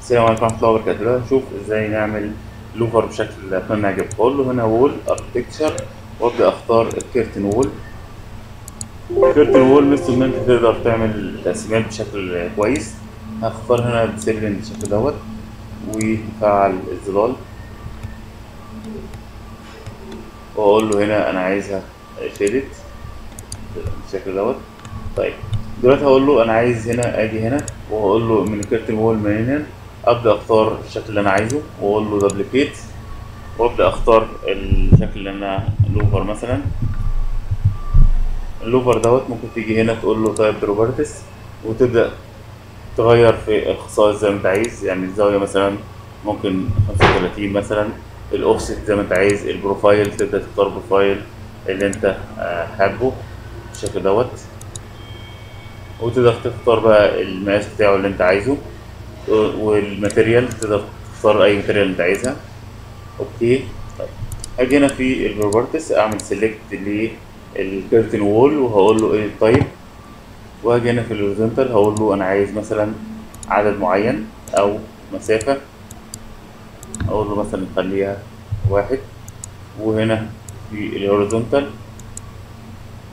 السلام عليكم ورحمة الله وبركاته. هنشوف إزاي نعمل louver بشكل اتمنى يعجبكم أقول له هنا wall architecture وابدأ أختار ال curtain wall ال curtain wall مثل ان انت تقدر تعمل تقسيمات بشكل كويس. هختار هنا ال ceiling بالشكل دوت. وفعل الظلال واقول له هنا أنا عايزها shaded بالشكل دوت. طيب دلوقتي هقول له أنا عايز هنا أجي هنا. وهقول له من ال curtain wall منين أبدأ أختار الشكل اللي أنا عايزه وأقول له duplicate وأبدأ أختار الشكل اللي أنا louver مثلا. ال louver دوت ممكن تيجي هنا تقول له type properties وتبدأ تغير في الخصائص زي ما أنت عايز. يعني الزاوية مثلا ممكن 35 مثلا الأوفست زي ما أنت عايز ال profile تبدأ تختار profile اللي أنت حابه بالشكل دوت. وتقدر تختار بقى المقاس بتاعه اللي أنت عايزه. وال material تقدر تختار أي material أنت عايزها. okay. طيب. هاجي هنا في ال properties أعمل select لل curtain wall وهقول له إيه. ال type وهاجي هنا في ال horizontal هقول له أنا عايز مثلا عدد معين أو مسافة. أقول له مثلا خليها واحد. وهنا في ال horizontal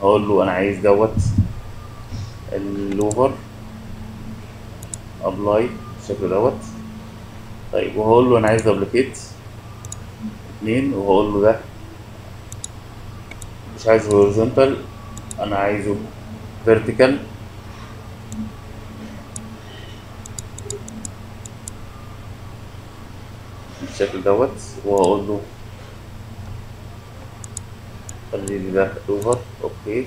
هقول له أنا عايز دوت ال louver apply بالشكل دوت. طيب وهقول له أنا عايز duplicate اتنين وهقول له ده. مش عايزه horizontal أنا عايزه vertical بالشكل دوت وهقول له خلي لي ده louver okay.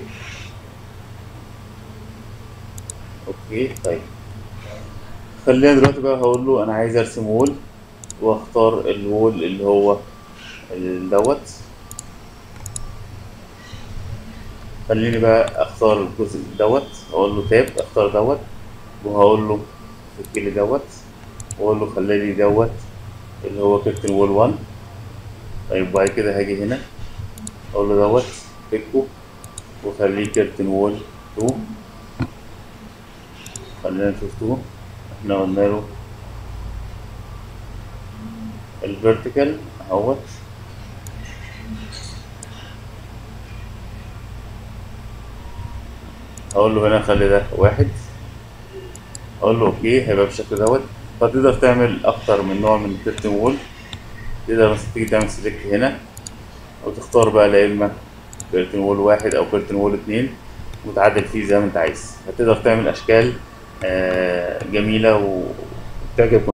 okay طيب. خلينا دلوقتي بقى هقول له أنا عايز أرسم wall وأختار ال wall اللي هو دوت. خليني بقى أختار الجزء دوت أقول له tab أختار دوت وهقول له فك لي دوت واقول له خلي لي دوت اللي هو curtain wall 1 طيب بعد كده هاجي هنا أقول له دوت فكه وخليه curtain wall 2 خلينا نشوف 2 إحنا قلنا له ال vertical اهوت أقول له هنا خلي ده واحد. أقول له okay هيبقى بالشكل دوت. فتقدر تعمل أكتر من نوع من ال curtain wall. تقدر مثلا تيجي تعمل select هنا وتختار بقى لا إما curtain wall واحد أو curtain wall اتنين وتعدل فيه زي ما أنت عايز. هتقدر تعمل أشكال جميلة وتعجب